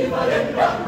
y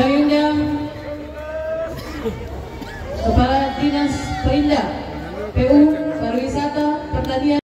Kami undang Kepala Dinas Perindah PU Pariwisata Pertanian